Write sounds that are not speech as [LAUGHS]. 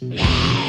Yeah. [LAUGHS]